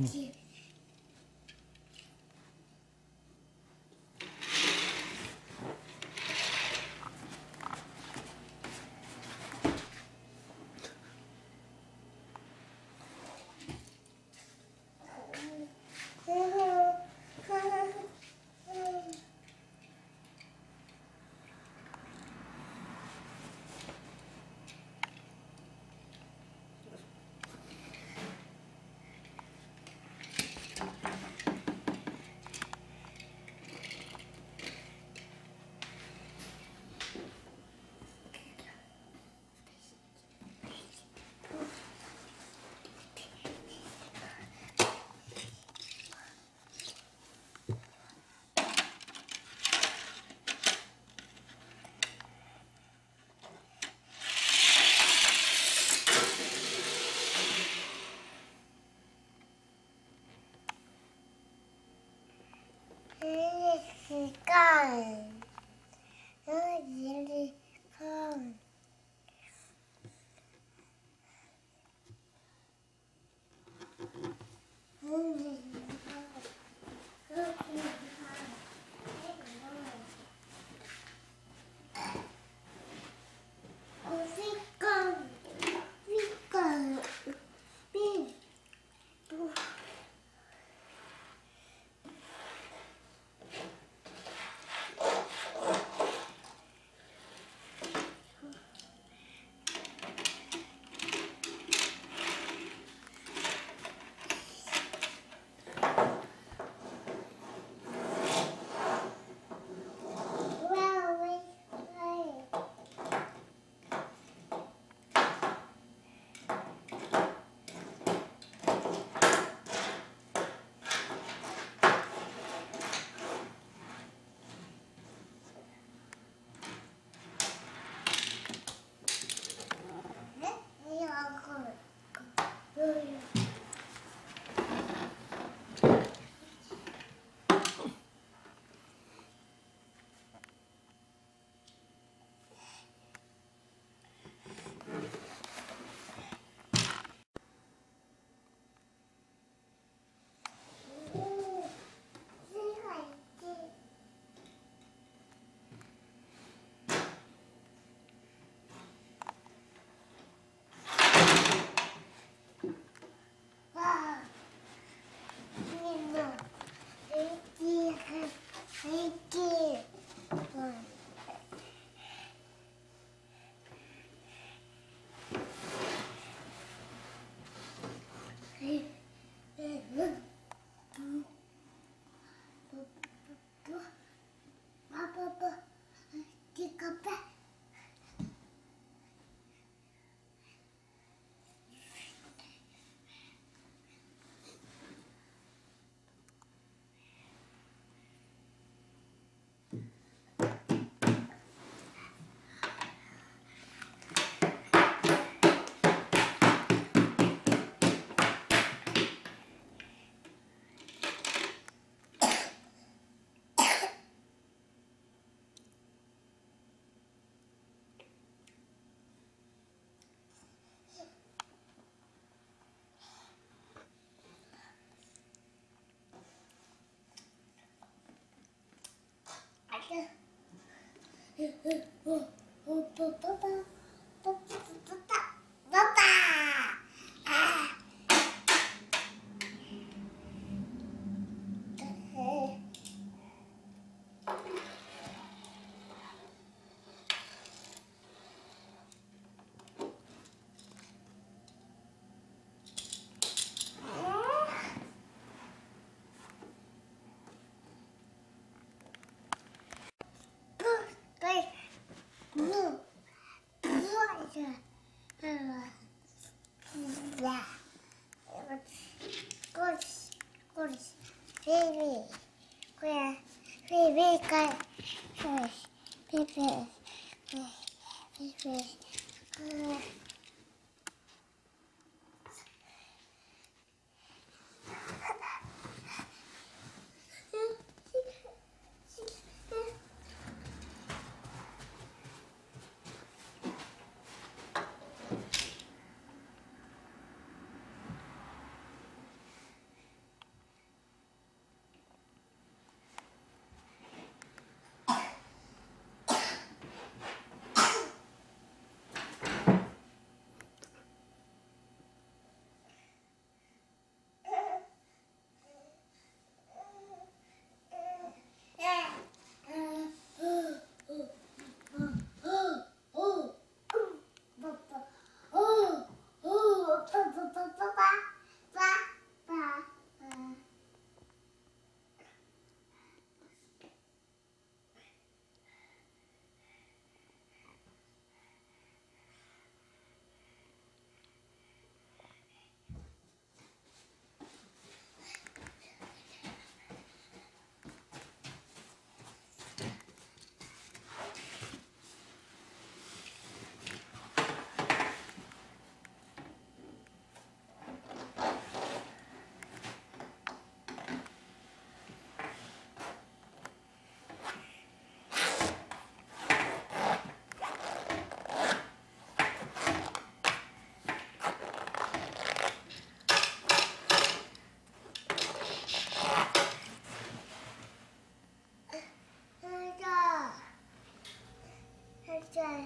Mm. Huh? baby. Where? Baby got fish. Baby. Baby. 在